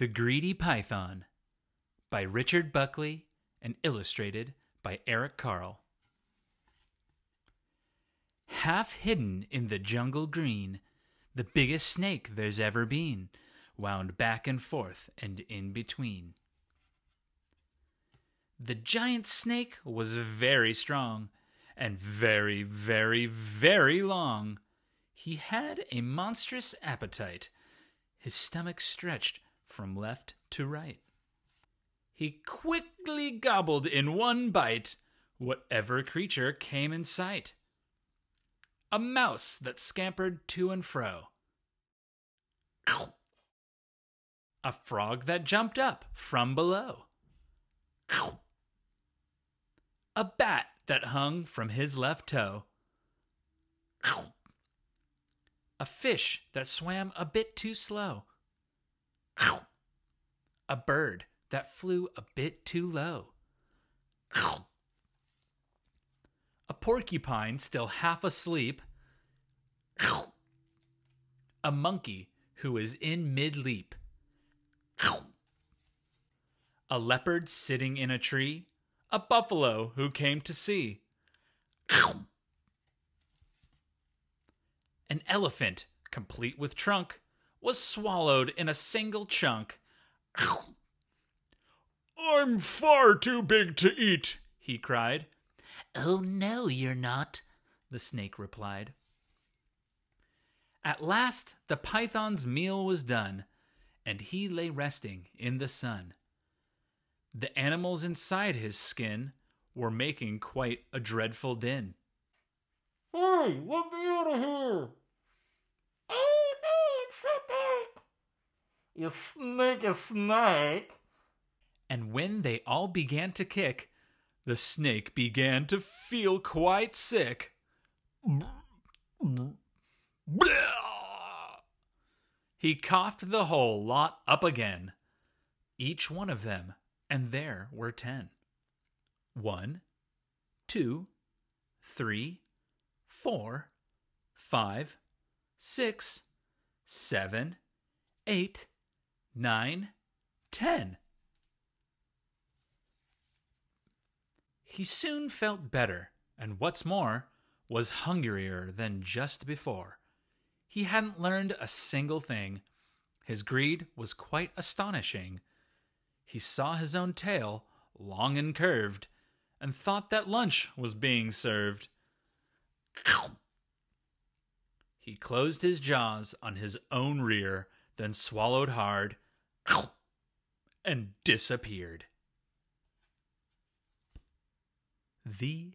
The Greedy Python by Richard Buckley and illustrated by Eric Carle. Half hidden in the jungle green, the biggest snake there's ever been wound back and forth and in between. The giant snake was very strong and very, very, very long. He had a monstrous appetite. His stomach stretched from left to right. He quickly gobbled in one bite whatever creature came in sight. A mouse that scampered to and fro. A frog that jumped up from below. A bat that hung from his left toe. A fish that swam a bit too slow. A bird that flew a bit too low. A porcupine still half asleep. A monkey who is in mid leap. A leopard sitting in a tree. A buffalo who came to see. An elephant, complete with trunk, was swallowed in a single chunk. I'm far too big to eat, he cried. Oh, no, you're not, the snake replied. At last the python's meal was done, and he lay resting in the sun. The animals inside his skin were making quite a dreadful din. Hey, let me out of here! Oh, You snake a snake. And when they all began to kick, the snake began to feel quite sick. He coughed the whole lot up again, each one of them, and there were ten. One, two, three, four, five, six, seven, eight, nine, ten. He soon felt better, and what's more, was hungrier than just before. He hadn't learned a single thing. His greed was quite astonishing. He saw his own tail, long and curved, and thought that lunch was being served. He closed his jaws on his own rear, then swallowed hard and disappeared. The